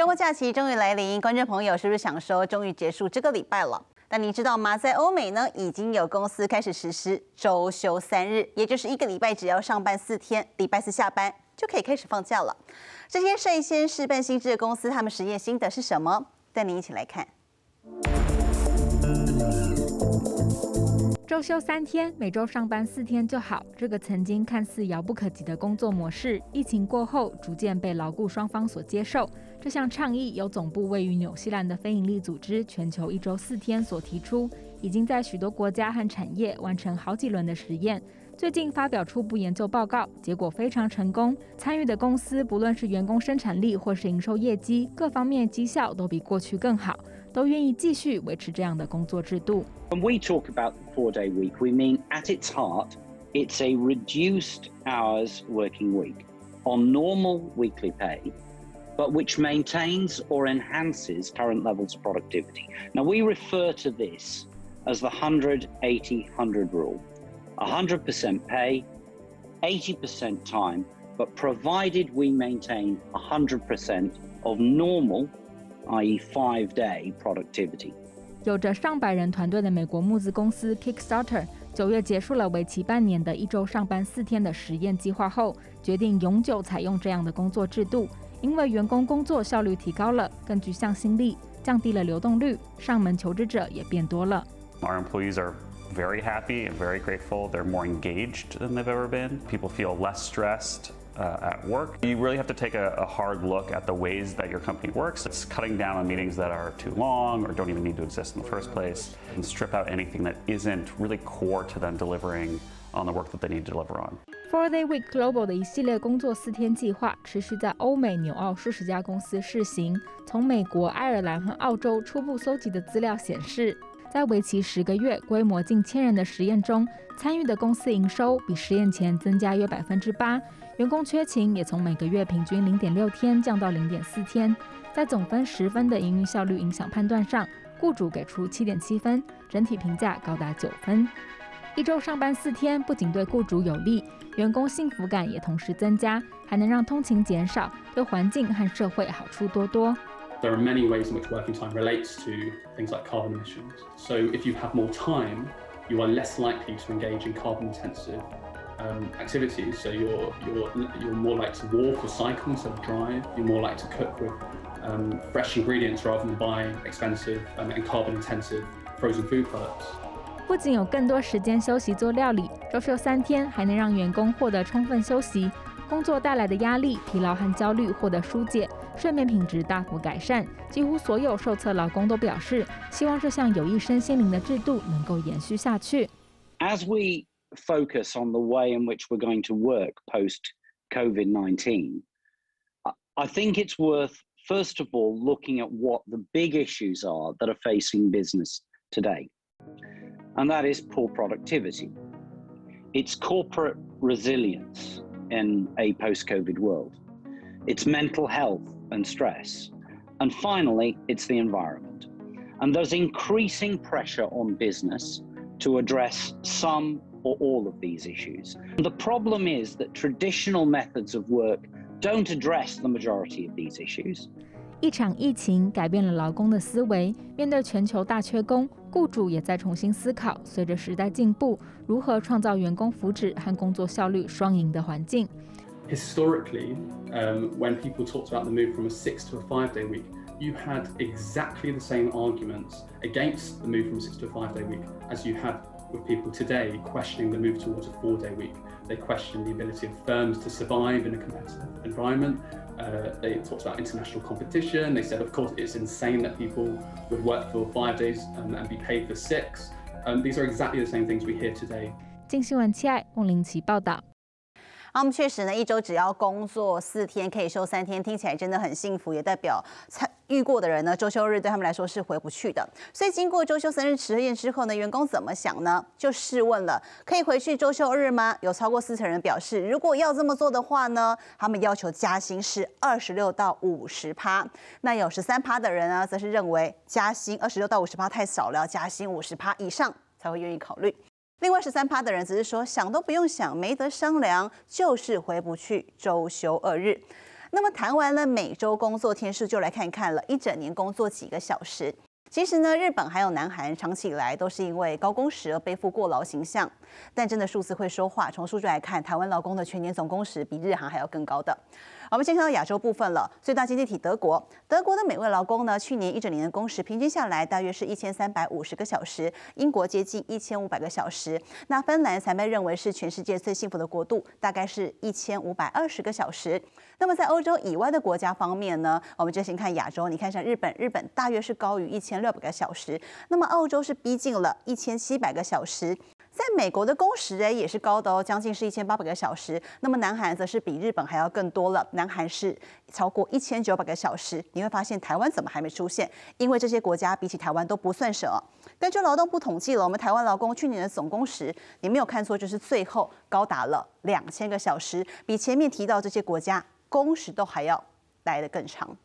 周末假期终于来临，观众朋友是不是想说终于结束这个礼拜了？但你知道吗？在欧美呢，已经有公司开始实施周休三日，也就是一个礼拜只要上班四天，礼拜四下班就可以开始放假了。这些率先试办新制的公司，他们实验新的是什么？带您一起来看。周休三天，每周上班四天就好。这个曾经看似遥不可及的工作模式，疫情过后逐渐被劳雇双方所接受。这项倡议由总部位于纽西兰的非营利组织“全球一周四天”所提出，已经在许多国家和产业完成好几轮的实验。最近发表初步研究报告，结果非常成功。参与的公司不论是员工生产力或是营收业绩，各方面绩效都比过去更好。都愿意继续维持这样的工作制度。When we talk about four-day week, we mean at its heart, it's a reduced hours working week on normal weekly pay, but which maintains or enhances current levels of productivity. Now we refer to this as the 100-80-100 rule. 100% pay, 80% time, but provided we maintain 100% of normal i.e. five-day productivity。有着上百人团队的美国募资公司 Kickstarter，九月结束了为期半年的一周上班四天的实验计划后，决定永久采用这样的工作制度，因为员工工作效率提高了，更具向心力，降低了流动率，上门求职者也变多了。Our employees are very happy and very grateful. They're more engaged than they've ever been. People feel less stressed. uh, at work. You really have to take a, a, hard look at the ways that your company works. It's cutting down on meetings that are too long or don't even need to exist in the first place and strip out anything that isn't really core to them delivering on the work that they need to deliver on. Four Day Week Global 的一系列工作四天计划持续在欧美纽澳数十家公司试行。从美国、爱尔兰和澳洲初步搜集的资料显示， 在为期十个月、规模近千人的实验中，参与的公司营收比实验前增加约百分之八。员工缺勤也从每个月平均零点六天降到零点四天，在总分十分的营运效率影响判断上，雇主给出七点七分，整体评价高达九分。一周上班四天不仅对雇主有利，员工幸福感也同时增加，还能让通勤减少，对环境和社会好处多多。There are many ways in which working time relates to things like carbon emissions. So if you have more time, you are less likely to engage in carbon-intensive um, activities. So you're you're you're more likely to walk or cycle instead of drive. You're more likely to cook with um, fresh ingredients rather than buy expensive um, and carbon-intensive frozen food products. 不仅有更多时间休息做料理，周休三天还能让员工获得充分休息， 工作带来的压力、疲劳和焦虑获得疏解，睡眠品质大幅改善。几乎所有受测劳工都表示，希望这项有益身心灵的制度能够延续下去。As we focus on the way in which we're going to work post COVID 19, I think it's worth, first of all, looking at what the big issues are that are facing business today. And that is poor productivity, it's corporate resilience in a post COVID world, it's mental health and stress, and finally, it's the environment. And there's increasing pressure on business to address some or all of these issues. The problem is that traditional methods of work don't address the majority of these issues. 一场疫情改变了劳工的思维，面对全球大缺工， 雇主也在重新思考，随着时代进步，如何创造员工福祉和工作效率双赢的环境。Historically, um, when people talked about the move from a six to a five-day week, you had exactly the same arguments against the move from a six to a five-day week as you had with people today questioning the move towards a four day week. They question the ability of firms to survive in a competitive environment. Uh, they talked about international competition. They said, of course, it's insane that people would work for five days and, and be paid for six. Um, these are exactly the same things we hear today. 金新闻七爱孟林奇报道。 他们确实呢，一周只要工作四天，可以休三天，听起来真的很幸福，也代表参遇过的人呢，周休日对他们来说是回不去的。所以经过周休三日实验之后呢，员工怎么想呢？就试问了，可以回去周休日吗？有超过四成人表示，如果要这么做的话呢，他们要求加薪是二十六到五十趴。那有十三趴的人呢，则是认为加薪二十六到五十趴太少了，要加薪五十趴以上才会愿意考虑。另外十三趴的人只是说想都不用想，没得商量，就是回不去周休二日。那么谈完了每周工作天数，就来看一看了一整年工作几个小时。其实呢，日本还有南韩长期以来都是因为高工时而背负过劳形象，但真的数字会说话。从数据来看，台湾劳工的全年总工时比日韩还要更高的。我们先看到亚洲部分了，最大经济体德国，德国的每位劳工呢，去年一整年的工时平均下来大约是一千三百五十个小时，英国接近一千五百个小时，那芬兰才被认为是全世界最幸福的国度，大概是一千五百二十个小时。那么在欧洲以外的国家方面呢，我们就先看亚洲，你看像日本，日本大约是高于一千六百个小时，那么澳洲是逼近了一千七百个小时。在美国的工时诶也是高的哦，将近是一千八百个小时。那么南韩则是比日本还要更多了，南韩是超过一千九百个小时。你会发现台湾怎么还没出现？因为这些国家比起台湾都不算什么。根据劳动部统计了，我们台湾劳工去年的总工时，你没有看错，就是最后高达了两千个小时，比前面提到这些国家工时都还要来得更长。